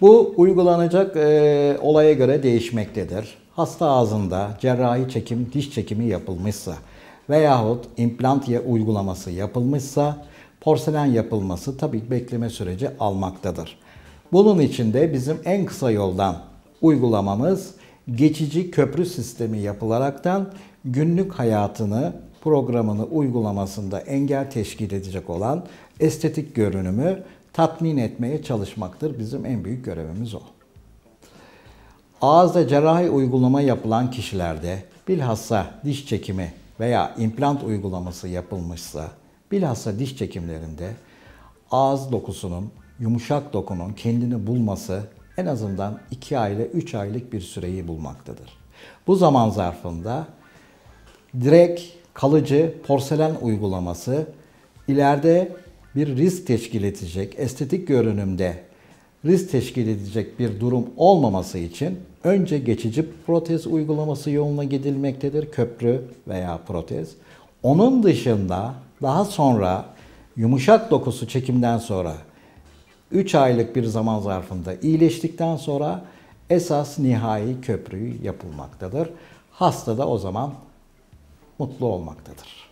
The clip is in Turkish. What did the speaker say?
Bu uygulanacak e, olaya göre değişmektedir. Hasta ağzında cerrahi çekim, diş çekimi yapılmışsa veyahut implant uygulaması yapılmışsa porselen yapılması tabii bekleme süreci almaktadır. Bunun için de bizim en kısa yoldan uygulamamız geçici köprü sistemi yapılaraktan günlük hayatını, programını uygulamasında engel teşkil edecek olan estetik görünümü tatmin etmeye çalışmaktır. Bizim en büyük görevimiz o. Ağızda cerrahi uygulama yapılan kişilerde bilhassa diş çekimi veya implant uygulaması yapılmışsa bilhassa diş çekimlerinde ağız dokusunun, yumuşak dokunun kendini bulması en azından 2 ay ile 3 aylık bir süreyi bulmaktadır. Bu zaman zarfında direkt kalıcı porselen uygulaması ileride bir risk teşkil edecek, estetik görünümde risk teşkil edecek bir durum olmaması için önce geçici protez uygulaması yoluna gidilmektedir. Köprü veya protez. Onun dışında daha sonra yumuşak dokusu çekimden sonra 3 aylık bir zaman zarfında iyileştikten sonra esas nihai köprüyü yapılmaktadır. Hasta da o zaman mutlu olmaktadır.